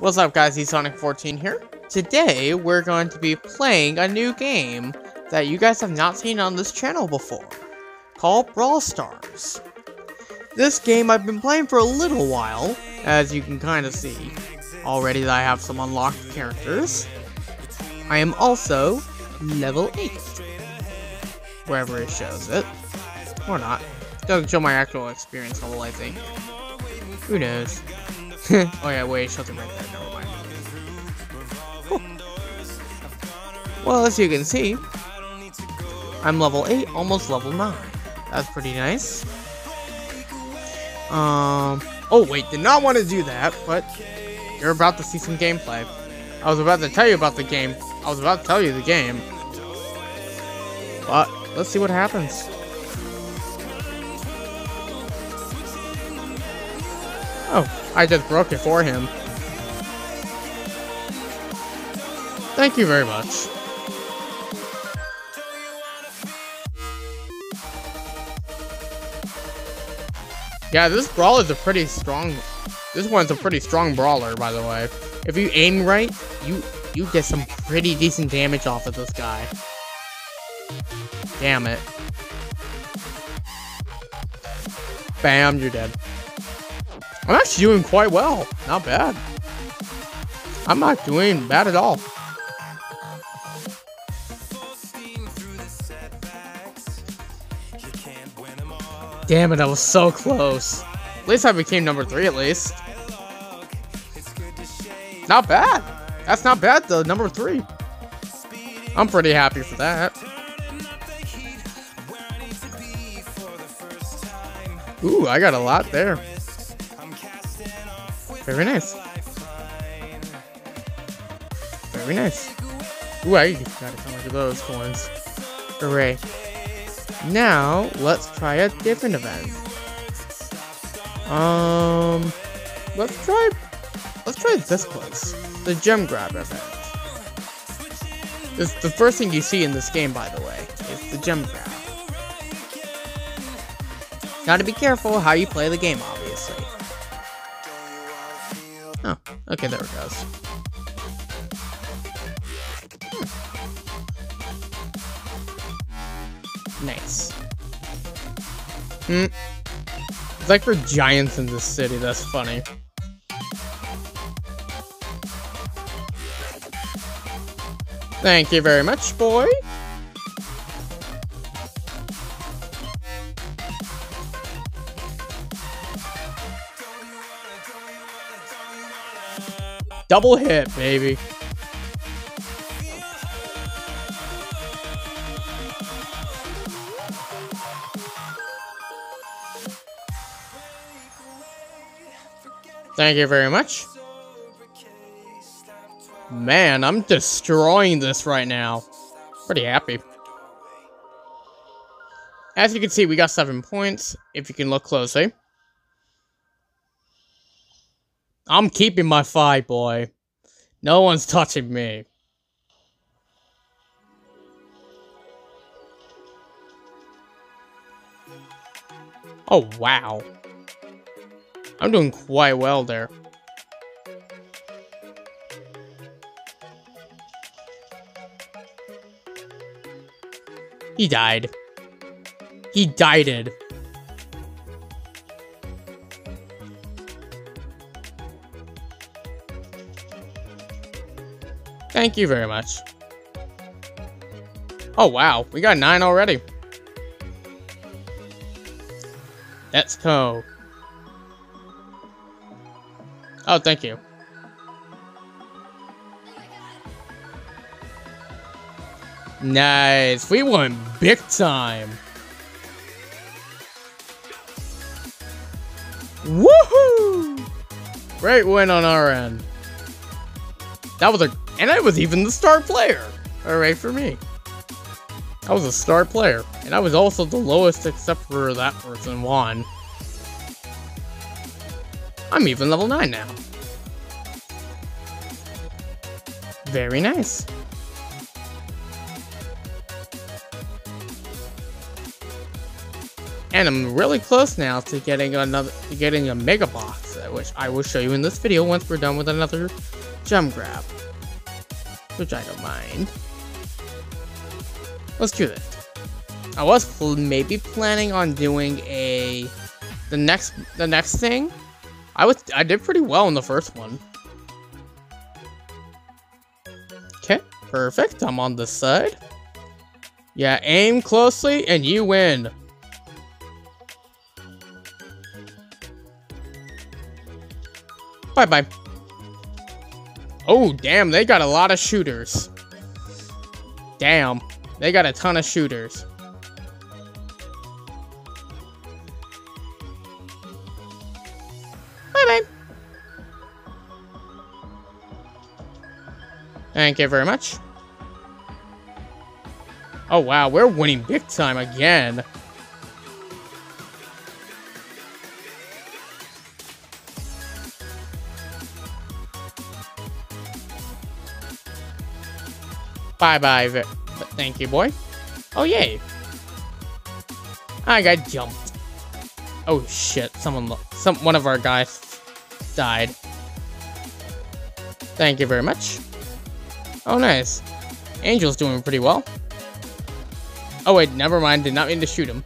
What's up guys, Sonic14 here. Today, we're going to be playing a new game that you guys have not seen on this channel before, called Brawl Stars. This game I've been playing for a little while, as you can kind of see. Already that I have some unlocked characters. I am also level 8. Wherever it shows it. Or not. Doesn't show my actual experience level, I think. Who knows? oh yeah, wait, it right there. Never mind. Well, as you can see, I'm level 8, almost level 9. That's pretty nice. Um, oh wait, did not want to do that, but you're about to see some gameplay. I was about to tell you about the game. I was about to tell you the game. But, let's see what happens. Oh, I just broke it for him. Thank you very much. Yeah, this brawl is a pretty strong... This one's a pretty strong brawler, by the way. If you aim right, you you get some pretty decent damage off of this guy. Damn it. Bam, you're dead. I'm actually doing quite well. Not bad. I'm not doing bad at all. Damn it, I was so close. At least I became number three, at least. Not bad. That's not bad, though. Number three. I'm pretty happy for that. Ooh, I got a lot there. Very nice. Very nice. Ooh, I got couple of those coins. Hooray. Now, let's try a different event. Um, let's try, let's try this place. The gem grab event. This the first thing you see in this game, by the way, is the gem grab. Gotta be careful how you play the game, obviously. Okay, there it goes. Hmm. Nice. Hmm. It's like for giants in this city, that's funny. Thank you very much, boy. Double hit, baby. Thank you very much. Man, I'm destroying this right now. Pretty happy. As you can see, we got seven points, if you can look closely. I'm keeping my fight, boy. No one's touching me. Oh, wow. I'm doing quite well there. He died. He died. Thank you very much. Oh, wow. We got nine already. Let's go. Oh, thank you. Nice. We won big time. Woohoo! Great win on our end. That was a... And I was even the star player. Alright for me. I was a star player. And I was also the lowest except for that person won. I'm even level 9 now. Very nice. And I'm really close now to getting another, getting a mega box. which I will show you in this video once we're done with another gem grab. Which I don't mind. Let's do this. I was pl maybe planning on doing a the next the next thing. I was I did pretty well in the first one. Okay, perfect. I'm on this side. Yeah, aim closely and you win. Bye-bye. Oh, damn, they got a lot of shooters. Damn, they got a ton of shooters. Bye-bye. Thank you very much. Oh, wow, we're winning big time again. Bye-bye. Thank you, boy. Oh, yay. I got jumped. Oh, shit. Someone, some, one of our guys died. Thank you very much. Oh, nice. Angel's doing pretty well. Oh, wait, never mind. Did not mean to shoot him.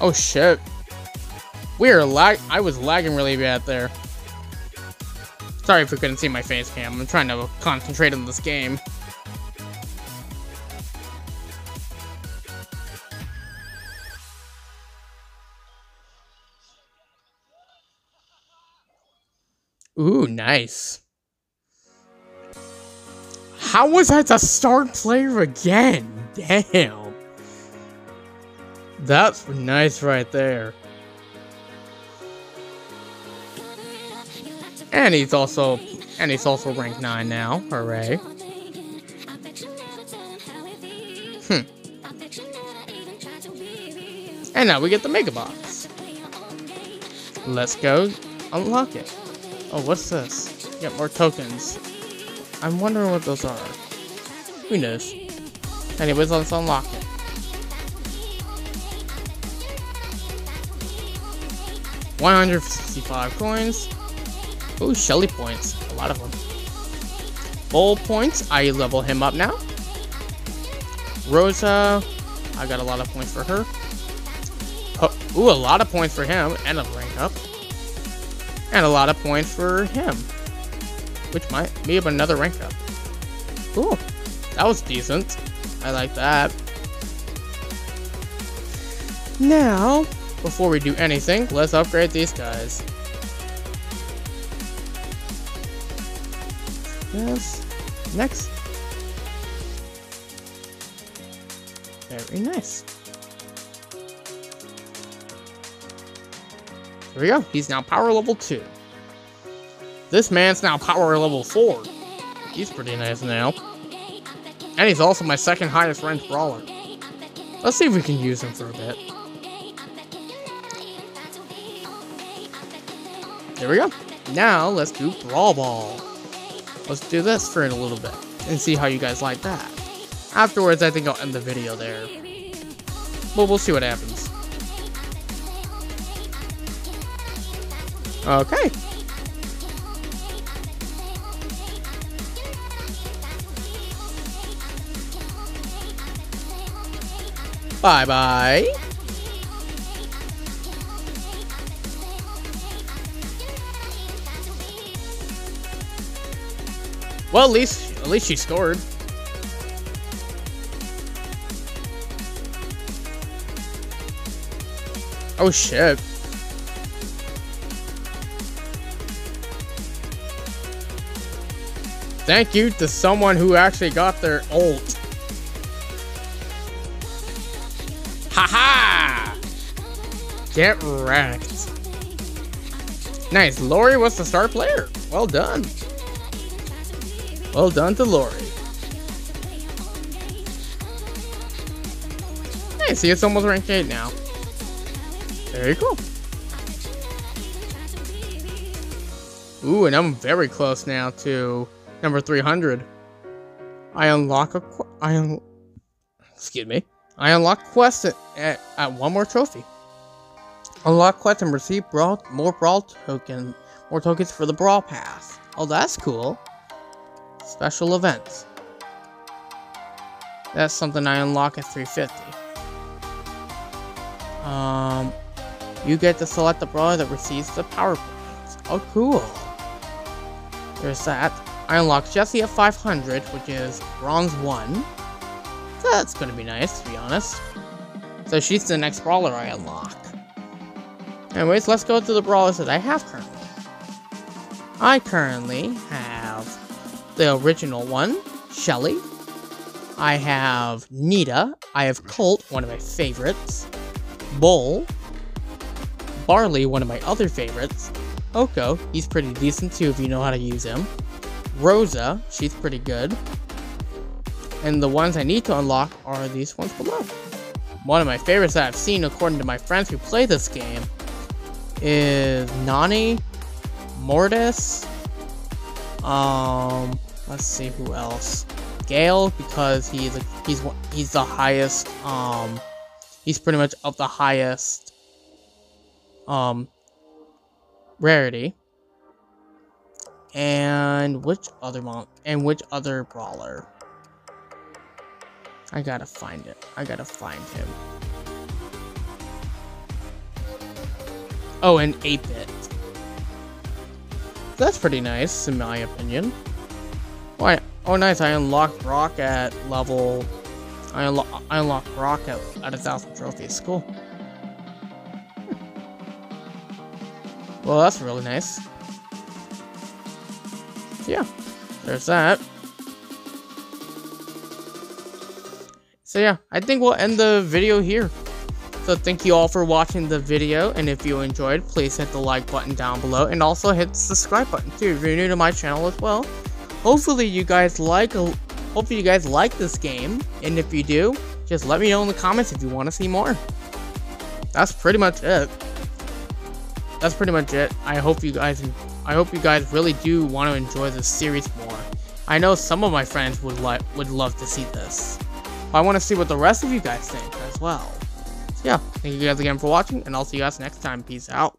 Oh, shit. We are lag- I was lagging really bad there. Sorry if you couldn't see my face cam. I'm trying to concentrate on this game. Ooh, nice. How was I the start player again? Damn. That's nice right there. And he's also and he's also ranked 9 now. Hooray. Hmm. And now we get the Mega Box. Let's go unlock it. Oh, what's this? Get more tokens. I'm wondering what those are. Who knows? Anyways, let's unlock it. One hundred sixty-five coins. Ooh, Shelly points. A lot of them. Bull points. I level him up now. Rosa. I got a lot of points for her. Oh, ooh, a lot of points for him. And a rank up. And a lot of points for him. Which might be another rank up. Ooh, that was decent. I like that. Now, before we do anything, let's upgrade these guys. Yes. Next. Very nice. There we go. He's now power level 2. This man's now power level 4. He's pretty nice now. And he's also my second highest ranked brawler. Let's see if we can use him for a bit. There we go. Now, let's do Brawl Ball. Let's do this for a little bit and see how you guys like that. Afterwards, I think I'll end the video there. But we'll see what happens. Okay. Bye-bye. Well, at least, at least she scored. Oh shit. Thank you to someone who actually got their ult. Haha! -ha! Get wrecked. Nice, Lori was the star player. Well done. Well done to Lori. Hey, see, it's almost rank 8 now. Very cool. Ooh, and I'm very close now to number 300. I unlock a... I un excuse me. I unlock quest at, at, at one more trophy. Unlock quest and receive brawl, more brawl token, more tokens for the brawl pass. Oh, that's cool. Special events. That's something I unlock at 350. Um, you get to select the brawler that receives the power points. Oh, cool. There's that. I unlock Jessie at 500, which is bronze 1. That's gonna be nice, to be honest. So she's the next brawler I unlock. Anyways, let's go to the brawlers that I have currently. I currently have the original one, Shelly. I have Nita. I have Colt, one of my favorites. Bull. Barley, one of my other favorites. Poco, he's pretty decent too if you know how to use him. Rosa, she's pretty good. And the ones I need to unlock are these ones below. One of my favorites that I've seen according to my friends who play this game is Nani, Mortis, um, let's see who else. Gale, because he's a, he's he's the highest, um, he's pretty much of the highest, um, rarity. And which other monk? and which other brawler? I gotta find it. I gotta find him. Oh, and 8-bit. That's pretty nice, in my opinion. Why? Oh, nice. I unlocked Brock at level... I, unlo I unlocked Brock at, at a thousand trophies. Cool. Hmm. Well, that's really nice. Yeah, there's that. So yeah, I think we'll end the video here. So thank you all for watching the video, and if you enjoyed, please hit the like button down below, and also hit the subscribe button too if you're new to my channel as well. Hopefully you guys like, hopefully you guys like this game, and if you do, just let me know in the comments if you want to see more. That's pretty much it. That's pretty much it. I hope you guys, I hope you guys really do want to enjoy this series more. I know some of my friends would like would love to see this. I want to see what the rest of you guys think as well. So yeah, thank you guys again for watching, and I'll see you guys next time. Peace out.